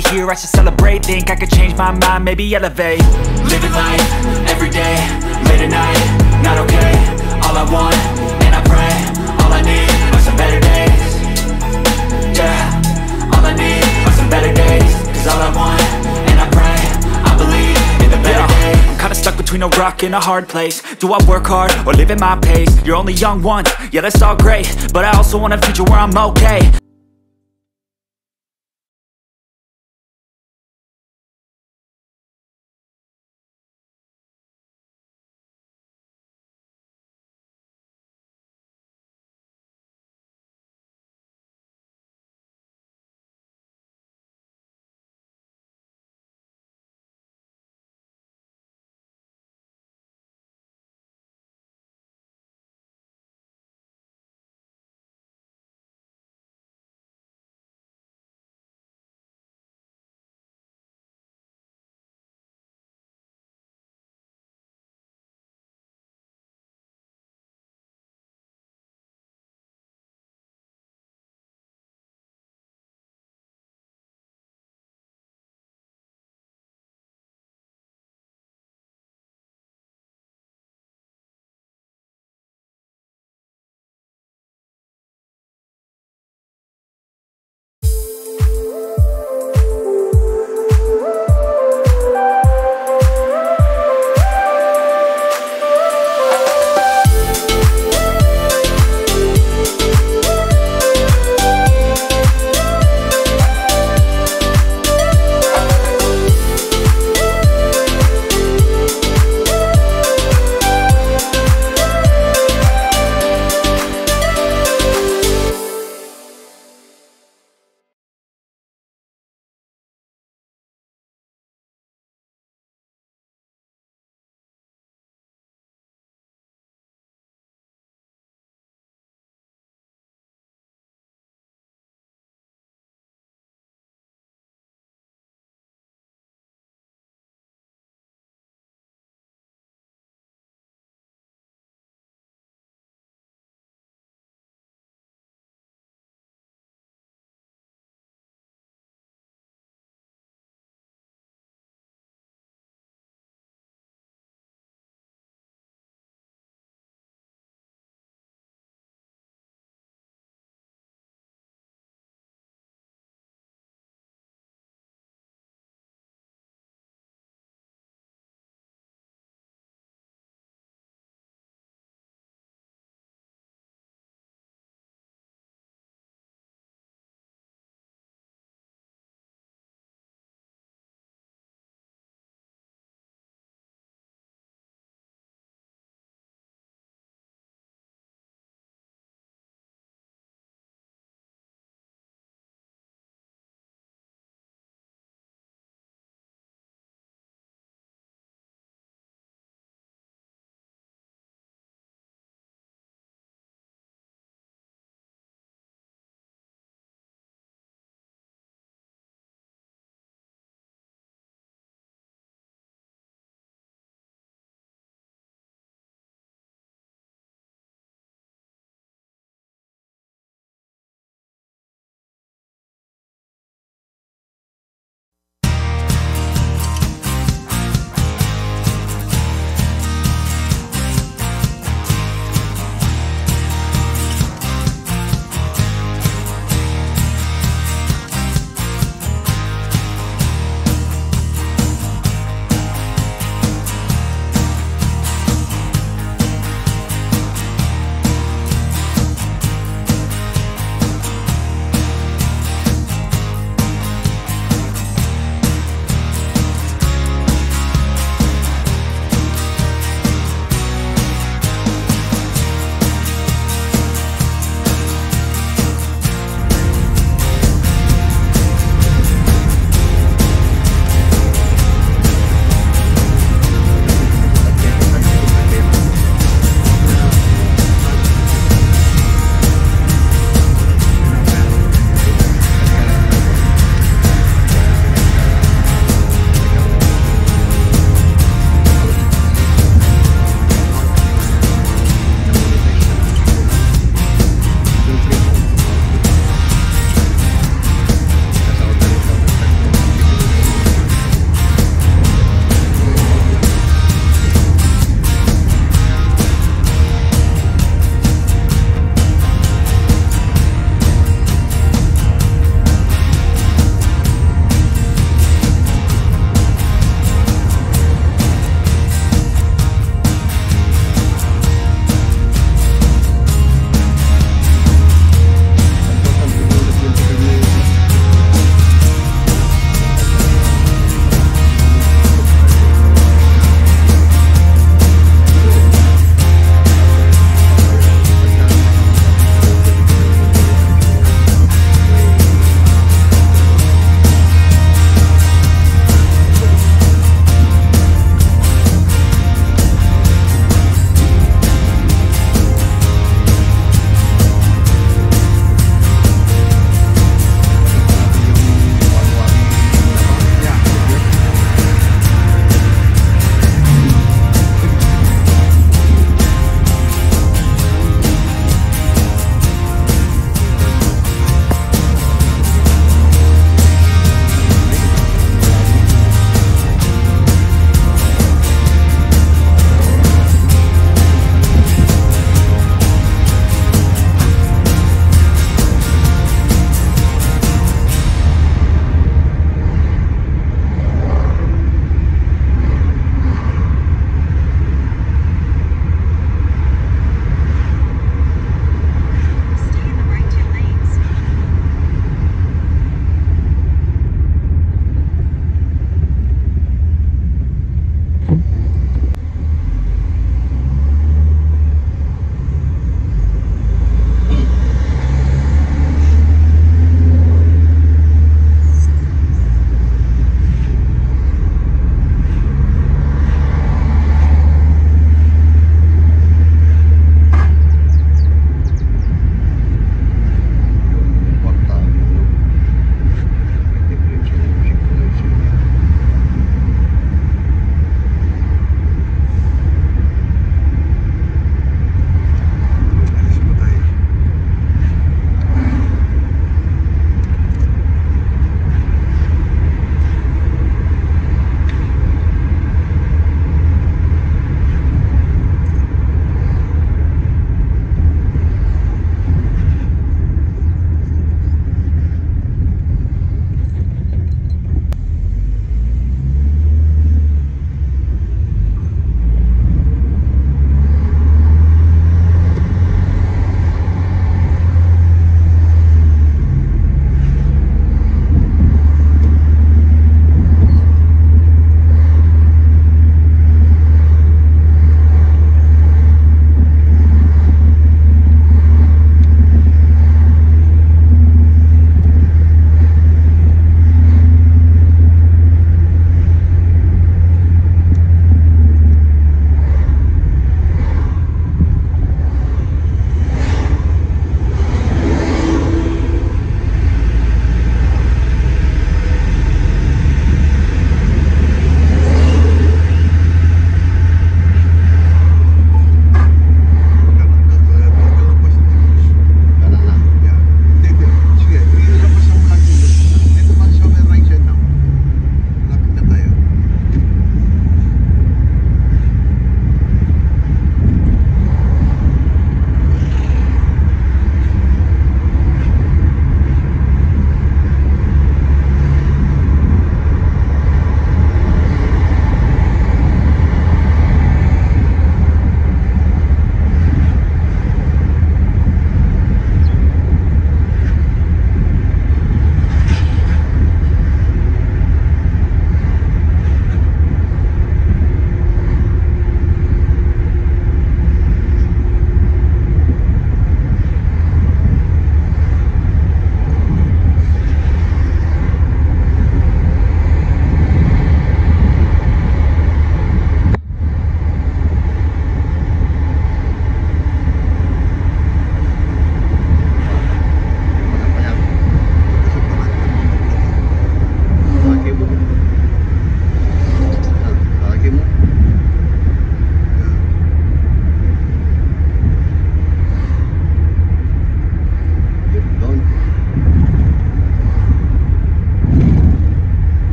hear, I should celebrate. Think I could change my mind, maybe elevate. Living life, everyday, late at night, not okay. All I want, and I pray, all I need are some better days. Yeah, all I need are some better days. Cause all I want, and I pray, I believe in the better days. I'm kinda stuck between a rock and a hard place. Do I work hard or live at my pace? You're only young once, yeah that's all great. But I also want a future where I'm okay